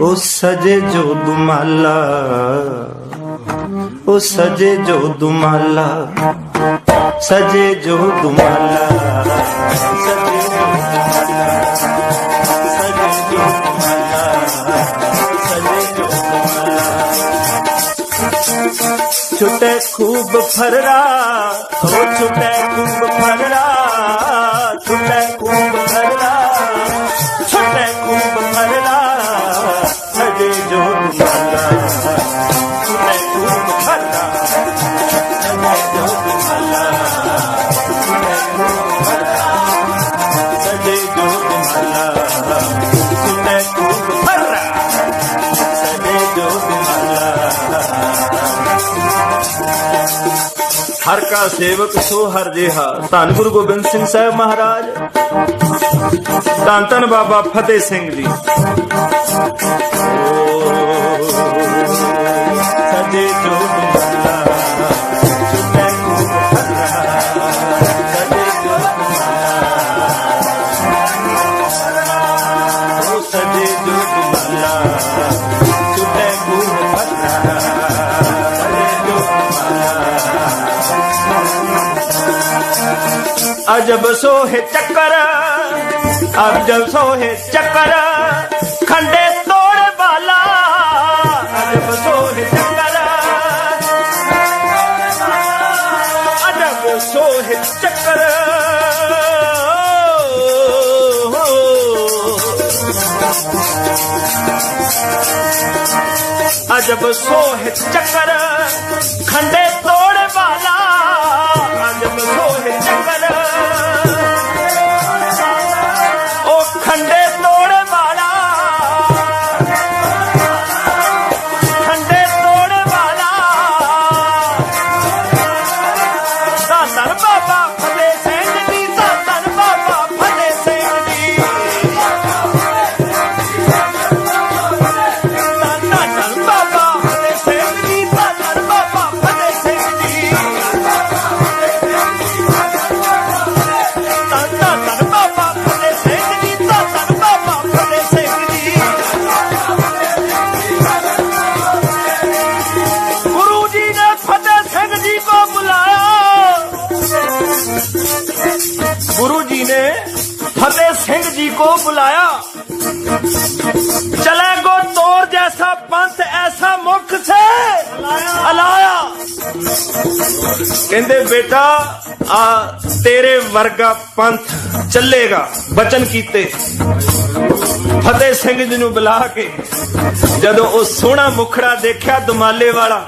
ओ सजे जो दुमाला, ओ सजे जो दुमाला, सजे जो दुमाला सजे जो छुटे खूब फररा छुटे खूब फररा, छुटे खूब ਹਰ ਕਾ ਸੇਵਕ ਸੋ ਹਰ ਜਿਹਾ ਧੰਨ ਗੁਰੂ ਗੋਬਿੰਦ ਸਿੰਘ ਸਾਹਿਬ ਮਹਾਰਾਜ ਧੰਨ ਧੰਨ ਬਾਬਾ ਫਤਿਹ ਸਿੰਘ ਜੀ ਸਜੇ ਜੋ ਦੁਮਾਲਾ अजब सोहे चक्कर, अजब सोहे चक्कर, खंडे तोड़ वाला। अजब सोहे चक्कर, अजब सोहे चक्कर। अजब सोहे चक्कर, खंडे गुरु जी ने फतेह सिंह जी को बुलाया चले गो तोर जैसा पंथ ऐसा मुख से अलाया ਕਹਿੰਦੇ ਬੇਟਾ ਆ ਤੇਰੇ ਵਰਗਾ ਪੰਥ ਚੱਲੇਗਾ ਬਚਨ ਕੀਤੇ ਫਤਿਹ ਸਿੰਘ ਜੀ ਨੂੰ ਬੁਲਾ ਕੇ ਜਦੋਂ ਉਹ ਸੋਹਣਾ ਮੁਖੜਾ ਦੇਖਿਆ ਦੁਮਾਲੇ ਵਾਲਾ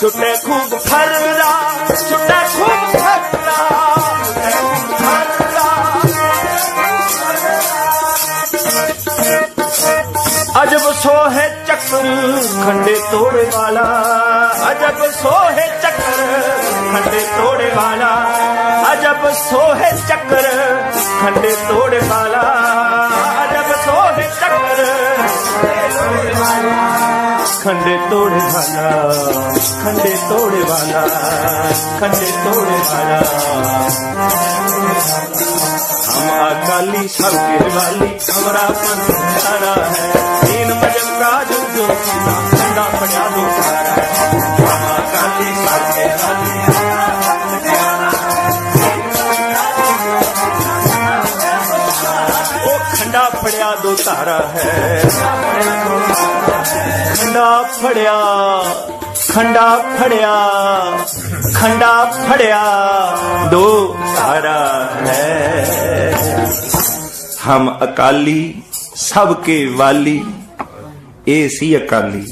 छुटे खूब फररा छुटे खूब अजब सोहे चक्र खंडे तोड़े वाला, अजब सोहे चक्र खंडे तोड़े वाला, अजब सोहे चक्र खंडे तोड़े वाला, अजब सोहे चक्र खंडे तोड़े वाला। खंडे तोड़े वाला खंडे तोड़े वाला हम अकाली सबके वाली हमारा पंथ सारा है। डंडा फड़िया दो तारा है। खंडा फड़िया खंडा फड़िया खंडा फड़िया दो तारा है। हम अकाली, सबके वाली, ए सी अकाली,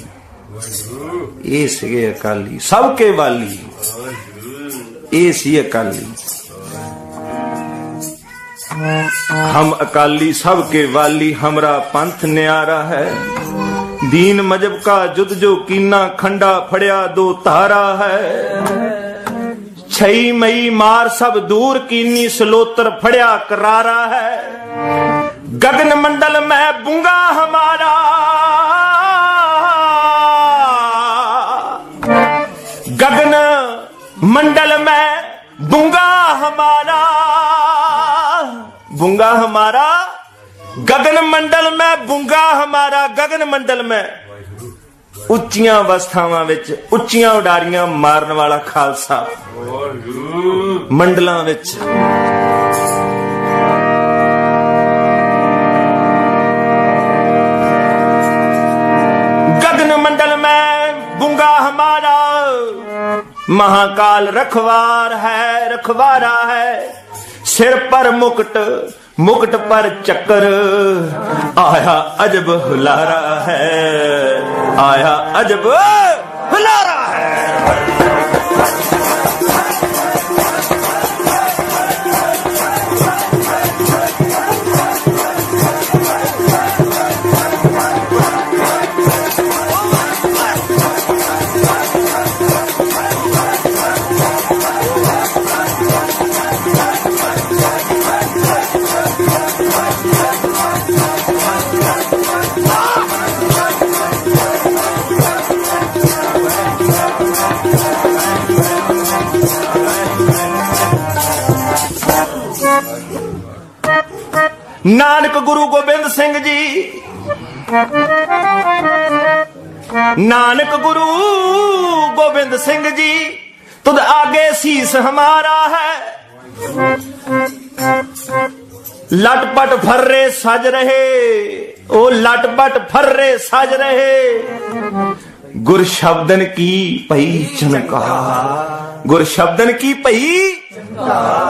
ए सी अकाली, सबके वाली, ए सी अकाली। हम अकाली सब के वाली, हमरा पंथ न्यारा है। दीन मजब का जुद जो कीना, खंडा फड़िया दो तारा है। छई मई मार सब दूर कीनी, सलोत्र फड़िया करारा है। गगन मंडल में बुंगा हमारा। गगन मंडल में बुंगा हमारा। बुंगा हमारा गगन मंडल में बुंगा हमारा गगन मंडल में ਉੱਚੀਆਂ ਅਵਸਥਾਵਾਂ ਵਿੱਚ ਉੱਚੀਆਂ ਉਡਾਰੀਆਂ ਮਾਰਨ ਵਾਲਾ ਖਾਲਸਾ ਮੰਡਲਾਂ ਵਿੱਚ गगन मंडल में बुंगा हमारा महाकाल रखवार है रखवारा है ਸਿਰ ਪਰ ਮੁਕਟ ਮੁਕਟ ਪਰ ਚੱਕਰ। ਆਇਆ ਅਜਬ ਹੁਲਾਰਾ ਹੈ। ਆਇਆ ਅਜਬ ਹੁਲਾਰਾ ਹੈ। ਨਾਨਕ ਗੁਰੂ ਗੋਬਿੰਦ ਸਿੰਘ ਜੀ ਨਾਨਕ ਗੁਰੂ ਗੋਬਿੰਦ ਸਿੰਘ ਜੀ ਤੁਧ ਆਗੇ ਸੀਸ ਹਮਾਰਾ ਹੈ लटपट फर्रे सज रहे ओ लटपट फर्रे सज रहे गुर शब्दन की पई चमकार गुर शब्दन की पई चंकार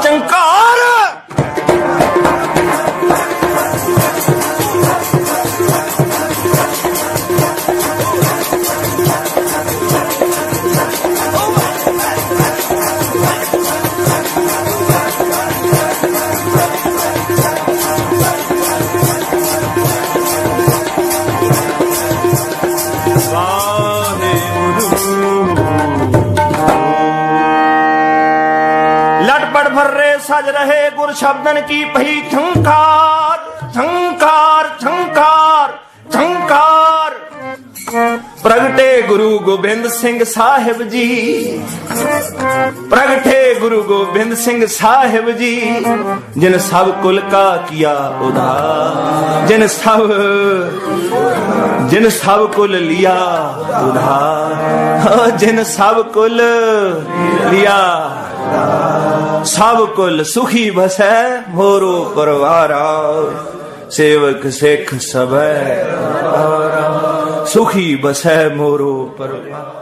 गुर शब्दन की पही झंकार झंकार झंकार झंकार। प्रगटे गुरु गोबिंद सिंह साहिब जी। प्रगटे गुरु गोबिंद सिंह साहिब जी। जिन सब कुल का किया उधार। जिन सब जिन सब कुल लिया उधार। जिन सब कुल लिया सब कुल सुखी बसै मोरो परवारा। सेवक सिख सब। सुखी बसै मोरो परवारा।